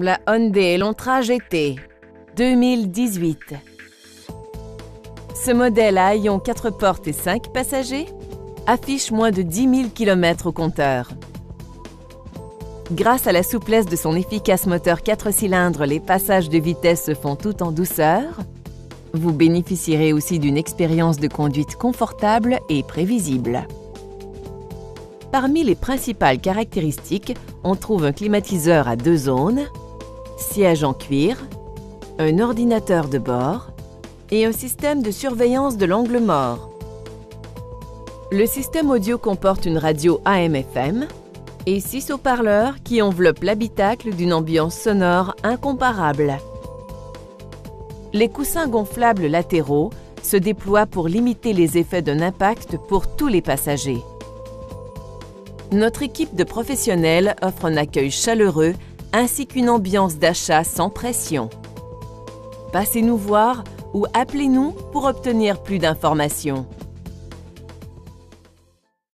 La Hyundai Elantra GT 2018. Ce modèle à haillons 4 portes et 5 passagers affiche moins de 10 000 km au compteur. Grâce à la souplesse de son efficace moteur 4 cylindres, les passages de vitesse se font tout en douceur. Vous bénéficierez aussi d'une expérience de conduite confortable et prévisible. Parmi les principales caractéristiques, on trouve un climatiseur à deux zones, siège en cuir, un ordinateur de bord et un système de surveillance de l'angle mort. Le système audio comporte une radio AM-FM et six haut-parleurs qui enveloppent l'habitacle d'une ambiance sonore incomparable. Les coussins gonflables latéraux se déploient pour limiter les effets d'un impact pour tous les passagers. Notre équipe de professionnels offre un accueil chaleureux ainsi qu'une ambiance d'achat sans pression. Passez nous voir ou appelez-nous pour obtenir plus d'informations.